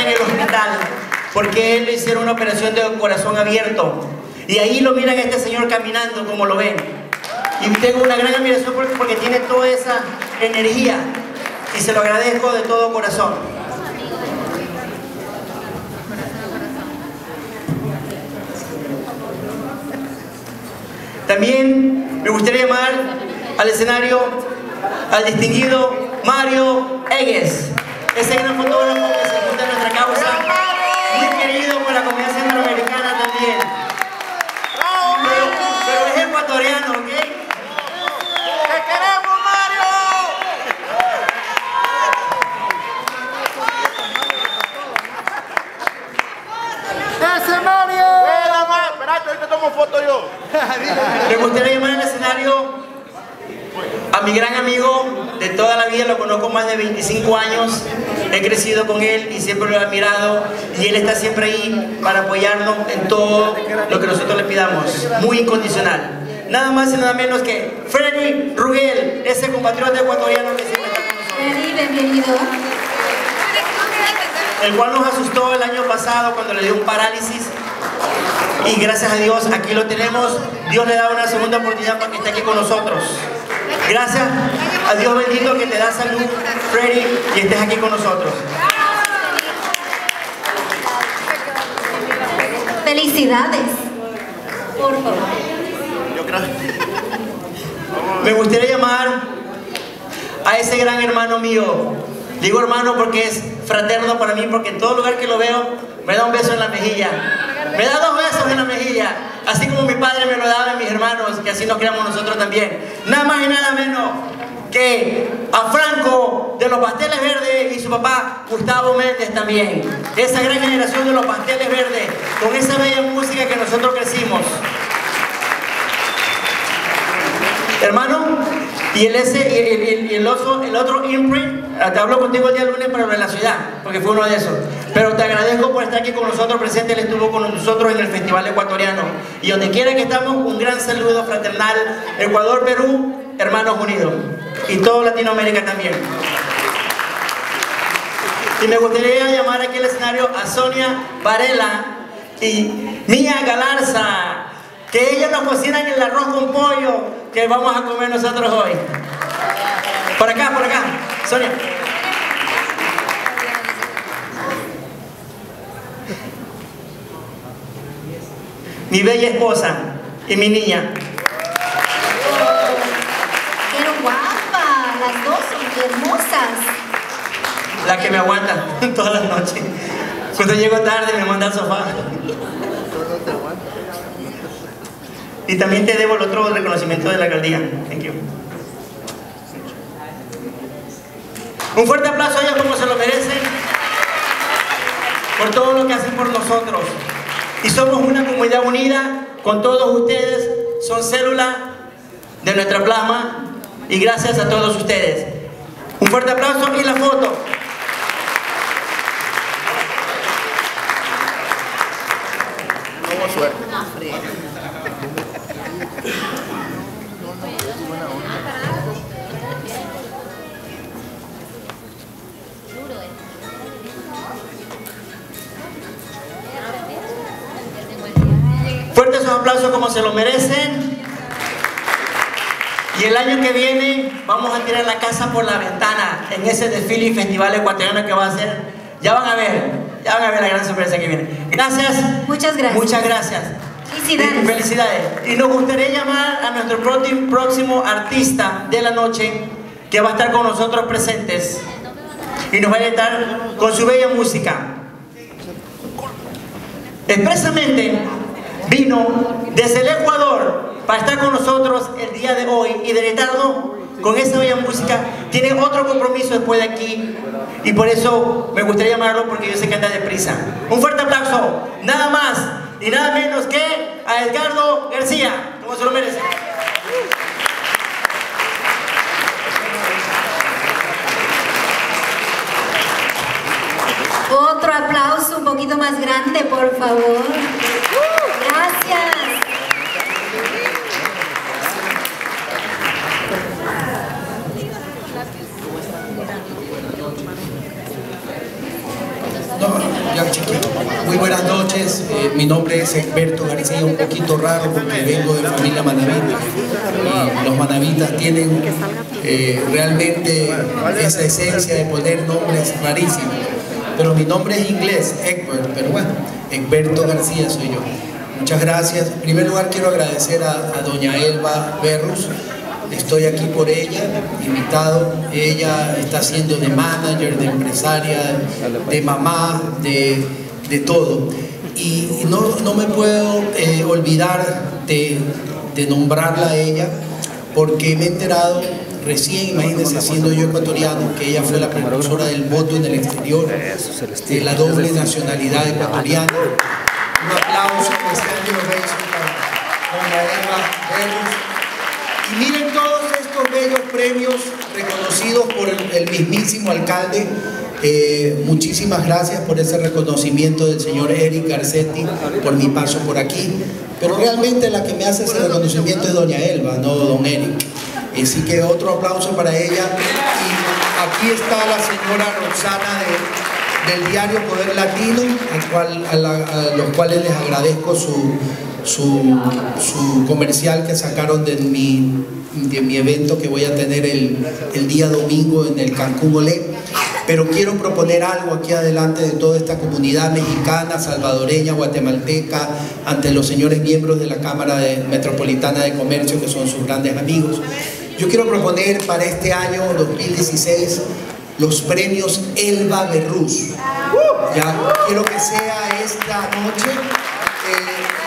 en el hospital porque él le hicieron una operación de corazón abierto. Y ahí lo miran a este señor caminando como lo ven. Y tengo una gran admiración porque tiene toda esa energía. Y se lo agradezco de todo corazón. También me gustaría llamar al escenario al distinguido Mario Egues, ese gran fotógrafo que se causa, muy querido por la comunidad centroamericana también. Pero, pero es ecuatoriano, ¿ok? ¡Te queremos, Mario! ¡Ese Mario! Espérate, ahorita tomo foto yo. Me gustaría llamar al escenario a mi gran amigo de toda la vida, lo conozco más de 25 años, he crecido con él y siempre lo he admirado y él está siempre ahí para apoyarnos en todo lo que nosotros le pidamos, muy incondicional. Nada más y nada menos que Freddy Ruguel, ese compatriota ecuatoriano que siempre está con nosotros. Freddy, bienvenido. El cual nos asustó el año pasado cuando le dio un parálisis y gracias a Dios aquí lo tenemos. Dios le da una segunda oportunidad para que esté aquí con nosotros. Gracias a Dios bendito que te da salud, Freddy, y estés aquí con nosotros. Felicidades. Por favor. Yo creo. Me gustaría llamar a ese gran hermano mío. Digo hermano porque es fraterno para mí, porque en todo lugar que lo veo me da un beso en la mejilla. Me da dos besos en la mejilla. Así como mi padre me lo daba a mis hermanos, que así nos creamos nosotros también. Nada más y nada menos que a Franco de los Pasteles Verdes y su papá Gustavo Méndez también. Esa gran generación de los Pasteles Verdes, con esa bella música que nosotros crecimos. Hermano, y el, ese, el, el otro, el otro imprint, ah, te hablo contigo el día lunes, en la ciudad, porque fue uno de esos. Pero te agradezco por estar aquí con nosotros presente, él estuvo con nosotros en el Festival Ecuatoriano. Y donde quiera que estamos, un gran saludo fraternal, Ecuador, Perú, hermanos unidos. Y todo Latinoamérica también. Y me gustaría llamar aquí al escenario a Sonia Varela y Mía Galarza, que ellas nos cocinan el arroz con pollo que vamos a comer nosotros hoy. Por acá, por acá, Sonia. Mi bella esposa y mi niña. Pero guapa, las dos hermosas. La que me aguanta todas las noches. Cuando llego tarde me manda al sofá. Y también te debo el otro reconocimiento de la alcaldía. Thank you. Un fuerte aplauso a ellos como se lo merecen por todo lo que hacen por nosotros. Y somos una comunidad unida con todos ustedes. Son célula de nuestra plasma y gracias a todos ustedes. Un fuerte aplauso y la foto. Fuertes esos aplausos como se lo merecen. Y el año que viene vamos a tirar la casa por la ventana en ese desfile y festival ecuatoriano que va a ser. Ya van a ver, ya van a ver la gran sorpresa que viene. Gracias. Muchas gracias. Muchas gracias. Felicidades. Y felicidades. Y nos gustaría llamar a nuestro próximo- próximo artista de la noche que va a estar con nosotros presentes y nos va a estar con su bella música. Expresamente vino desde el Ecuador para estar con nosotros el día de hoy y deleitarnos con esa bella música. Tiene otro compromiso después de aquí y por eso me gustaría llamarlo porque yo sé que anda deprisa. Un fuerte aplauso, nada más y nada menos que a Edgardo García, como se lo merece. Otro aplauso un poquito más grande, por favor. Gracias. No, Muy buenas eh, mi nombre es Egberto García, un poquito raro porque vengo de familia manavita. los manavitas tienen eh, realmente esa esencia de poner nombres rarísimos. Pero mi nombre es inglés, Egbert, pero bueno, Egberto García soy yo. Muchas gracias. En primer lugar quiero agradecer a, a doña Elba Berrus, estoy aquí por ella, invitado. Ella está siendo de manager, de empresaria, de mamá, de, de todo. Y no, no me puedo eh, olvidar de, de nombrarla a ella, porque me he enterado recién, imagínense, siendo yo ecuatoriano, que ella fue la precursora del voto en el exterior, de la doble nacionalidad ecuatoriana. Un aplauso para y miren todos estos bellos premios reconocidos por el, mismísimo alcalde. Eh, muchísimas gracias por ese reconocimiento del señor Eric Garcetti por mi paso por aquí. Pero realmente la que me hace ese reconocimiento es doña Elba, no don Eric. Así que otro aplauso para ella. Y aquí está la señora Roxana del diario Poder Latino, a los cuales les agradezco su, su, comercial que sacaron de mi, de mi evento que voy a tener el, el día domingo en el Cancún Olé. Pero quiero proponer algo aquí adelante de toda esta comunidad mexicana, salvadoreña, guatemalteca, ante los señores miembros de la Cámara Metropolitana de Comercio, que son sus grandes amigos. Yo quiero proponer para este año 2016 los premios Elba Berruz. Ya quiero que sea esta noche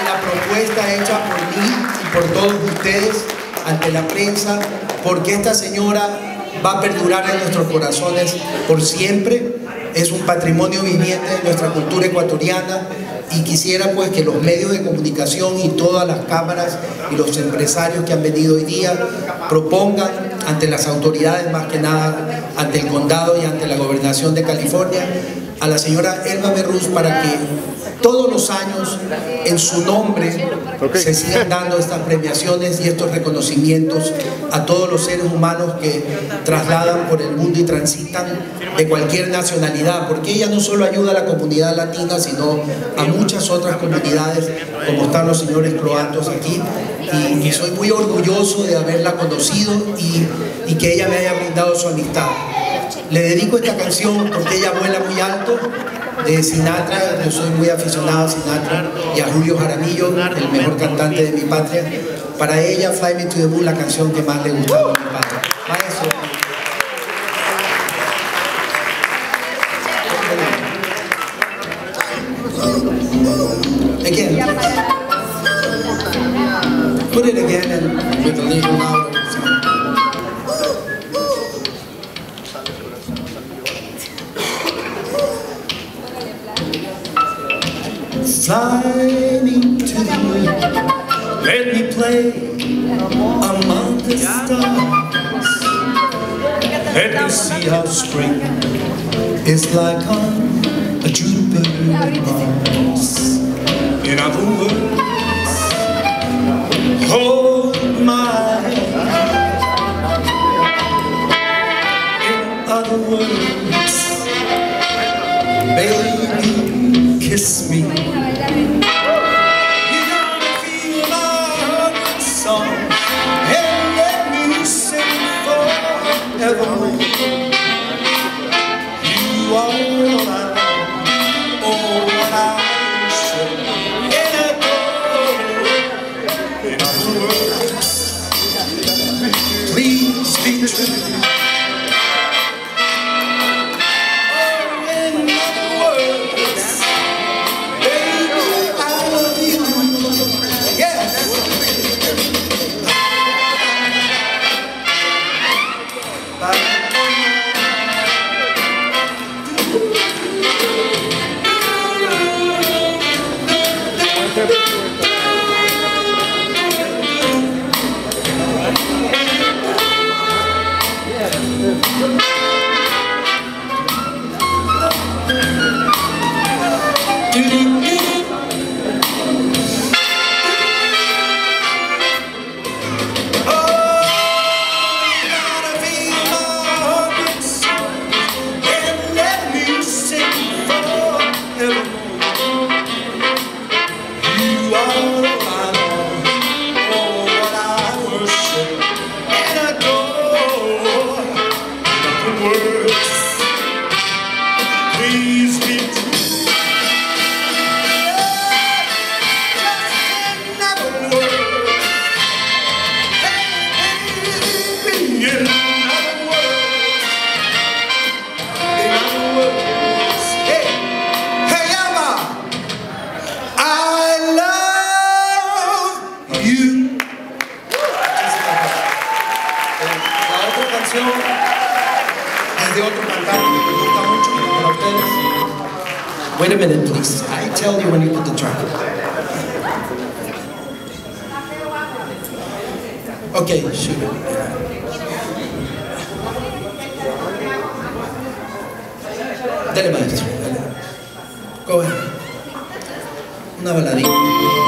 la propuesta hecha por mí y por todos ustedes ante la prensa, porque esta señora va a perdurar en nuestros corazones por siempre, es un patrimonio viviente de nuestra cultura ecuatoriana y quisiera pues que los medios de comunicación y todas las cámaras y los empresarios que han venido hoy día propongan ante las autoridades más que nada, ante el condado y ante la gobernación de California, a la señora Elba Berruz para que todos los años en su nombre se sigan dando estas premiaciones y estos reconocimientos a todos los seres humanos que trasladan por el mundo y transitan de cualquier nacionalidad, porque ella no solo ayuda a la comunidad latina, sino a muchas otras comunidades, como están los señores croatos aquí, y, soy muy orgulloso de haberla conocido y, y que ella me haya brindado su amistad. Le dedico esta canción porque ella vuela muy alto de Sinatra, yo soy muy aficionado a Sinatra y a Julio Jaramillo, el mejor cantante de mi patria. Para ella, Fly Me to the Moon, la canción que más le gusta a mi patria. Again. Put it again how spring is like on a Jupiter Mars. In other words, hold my hand. In other words, baby, kiss me. Wait a minute, please. I tell you when you put the track. Okay, shoot. Dale, maestro. Dale. Go ahead. Una baladita.